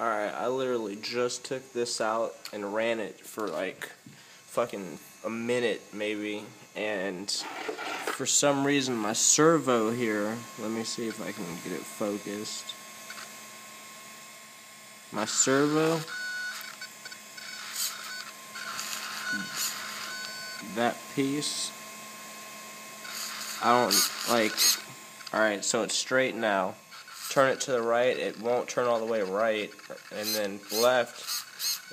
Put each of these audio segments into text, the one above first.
Alright, I literally just took this out and ran it for like fucking a minute maybe. And for some reason my servo here, let me see if I can get it focused. My servo? That piece? I don't like alright so it's straight now turn it to the right, it won't turn all the way right, and then left,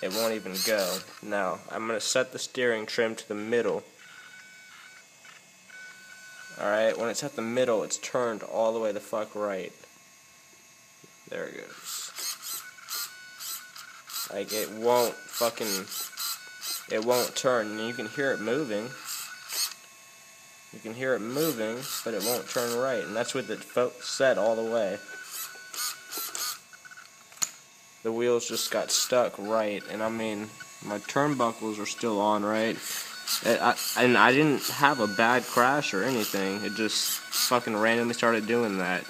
it won't even go. Now, I'm going to set the steering trim to the middle. Alright, when it's at the middle, it's turned all the way the fuck right. There it goes. Like, it won't fucking, it won't turn, and you can hear it moving. You can hear it moving, but it won't turn right, and that's with it set all the way the wheels just got stuck right, and I mean, my turnbuckles are still on right. It, I, and I didn't have a bad crash or anything. It just fucking randomly started doing that.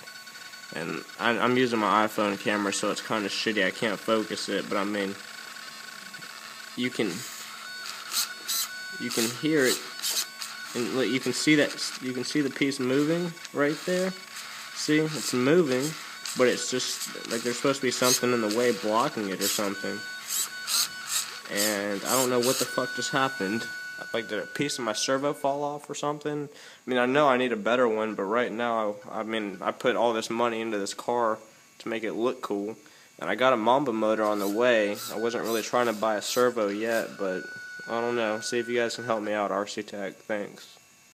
And I, I'm using my iPhone camera, so it's kind of shitty. I can't focus it, but I mean, you can you can hear it, and look, you can see that you can see the piece moving right there. See, it's moving but it's just like there's supposed to be something in the way blocking it or something. And I don't know what the fuck just happened. Like, did a piece of my servo fall off or something? I mean, I know I need a better one, but right now, I mean, I put all this money into this car to make it look cool. And I got a Mamba motor on the way. I wasn't really trying to buy a servo yet, but I don't know. See if you guys can help me out, RC Tech. Thanks.